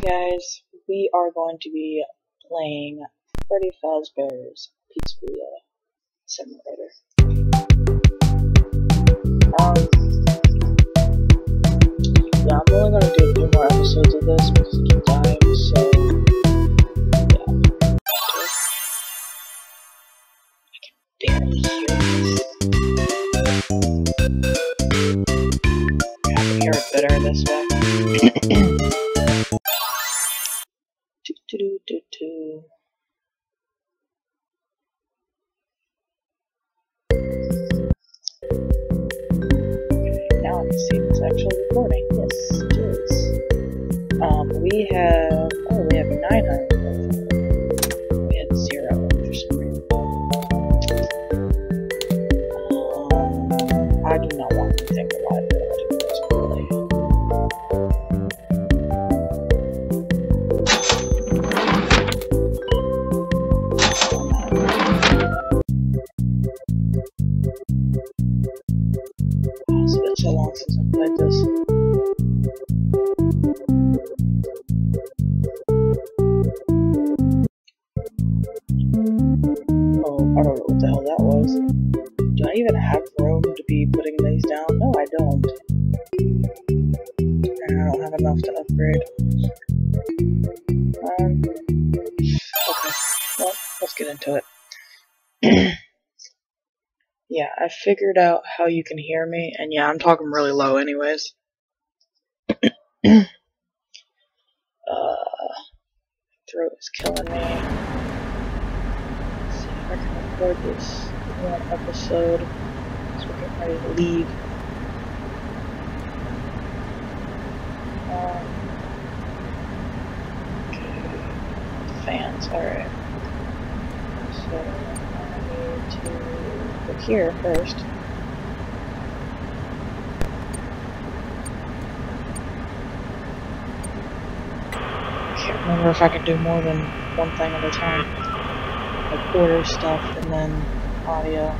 Guys, we are going to be playing Freddy Fazbear's Pizzeria Simulator. Um, yeah, I'm only gonna do a few more episodes of this because I keep dying, so yeah. I can barely hear this. I can hear it better this way. see, it's actually recording. Yes, it is. Um, we have, oh, we have 900. The hell that was. Do I even have room to be putting these down? No, I don't. And I don't have enough to upgrade. Um, okay. Well, let's get into it. Yeah, I figured out how you can hear me, and yeah, I'm talking really low anyways. uh, throat is killing me. Let's see if I can record this one episode. So getting ready to leave. Um, okay. Fans, alright. So, I need to go here first. I can't remember if I could do more than one thing at a time. Like order stuff and then audio.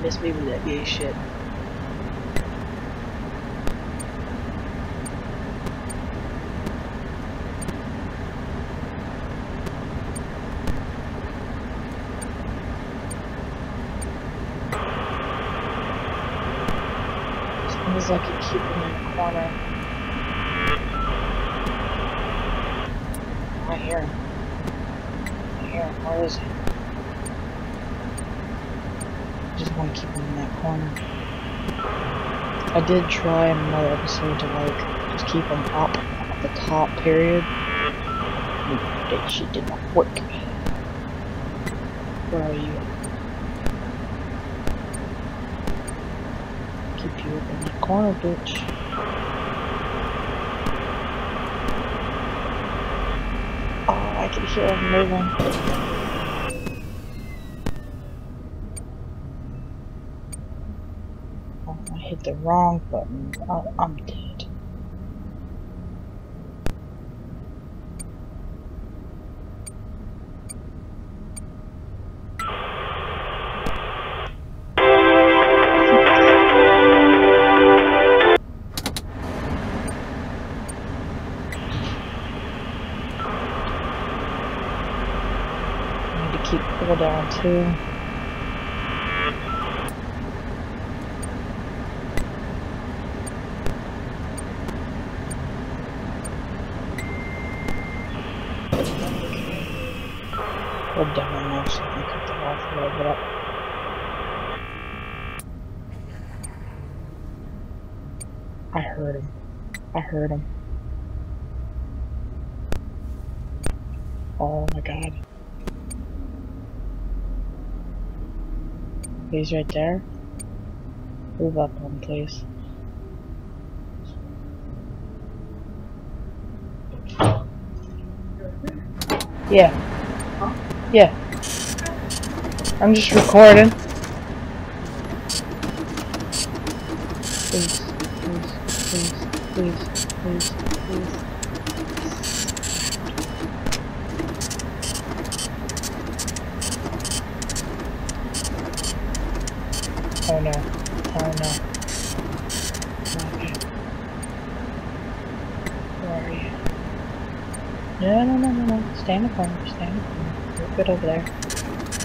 Miss me with that gay shit. As I can keep him in the corner. I hear him. Where is he? I just want to keep him in that corner. I did try in another episode to like just keep him up at the top period. That shit did not work. Where are you? Keep you in the corner, bitch. Oh, I can hear him moving. Oh, I hit the wrong button. Oh, I'm dead. Cooldown too. Hold down now so I can cut the off a little bit. up. I heard him. I heard him. Oh my god. He's right there. Move up on please. Yeah. Yeah. I'm just recording. Please, please, please, please, please, please. Oh no. Oh no. Okay. No, no, no, no, no. Stay in the corner. Stay in the corner. You're good over there.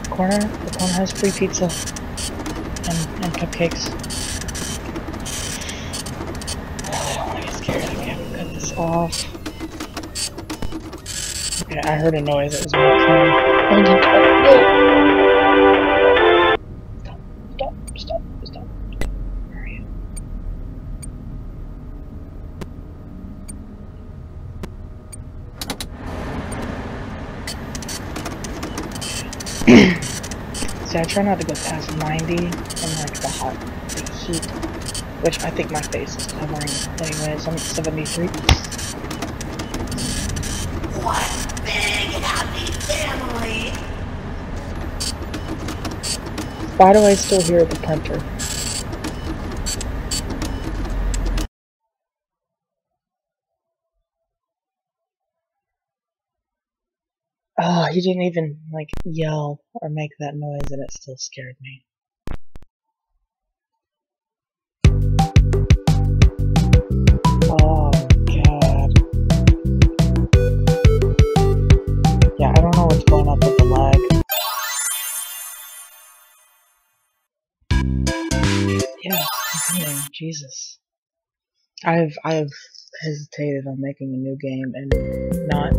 Corner. The corner has free pizza. And, and cupcakes. Oh, I don't want to get scared. I can't cut this off. Okay, I heard a noise. It was my phone. I didn't- Stop, stop, stop, stop. Where are you? See, I try not to go past 90 in like the hot the heat, which I think my face is covering anyways. I'm at 73. One big happy family. Why do I still hear the printer? Ah, oh, he didn't even like yell or make that noise and it still scared me. Oh god. Yeah, I don't know what's going on with the lag. Yeah, continuing. Jesus. I've I've hesitated on making a new game and not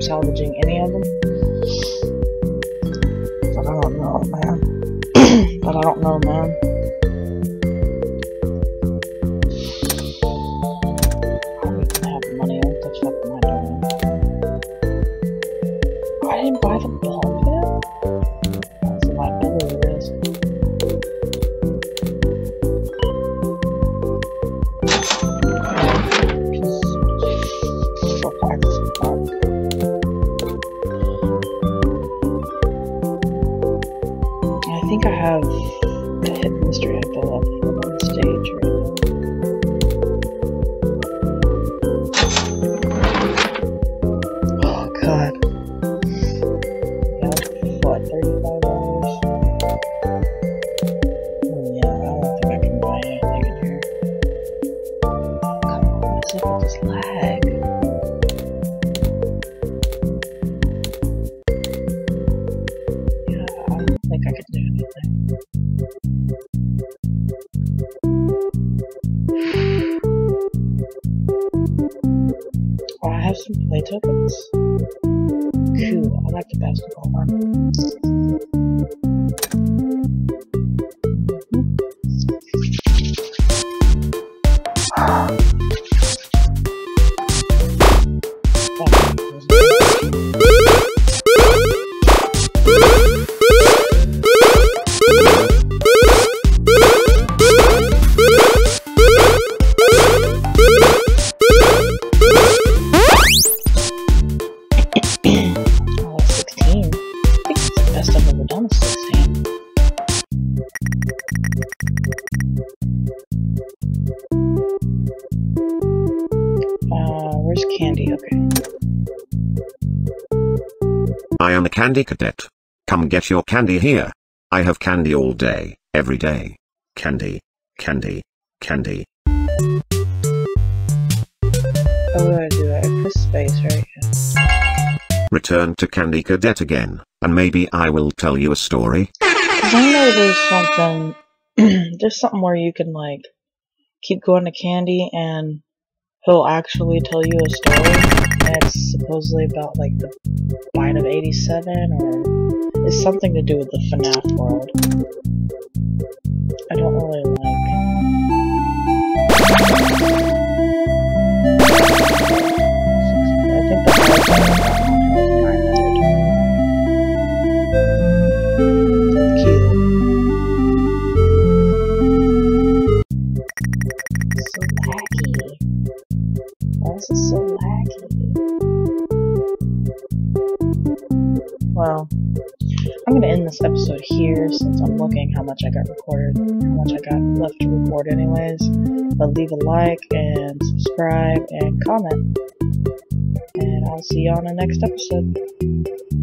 salvaging any of them. But I don't know, man. but I don't know, man. I have Oh, I have some play tokens. Cool, I like the basketball one. I am a candy cadet. Come get your candy here. I have candy all day, every day. Candy, candy, candy. Oh, I do? I press space, right? Return to Candy Cadet again, and maybe I will tell you a story. I know there's something, there's something where you can, like, keep going to Candy and he'll actually tell you a story. that's supposedly about, like, the Bite of 87 or it's something to do with the FNAF world. I don't really like. Well, I'm gonna end this episode here since I'm looking how much I got recorded, how much I got left to record anyways. But leave a like and subscribe and comment. And I'll see you on the next episode.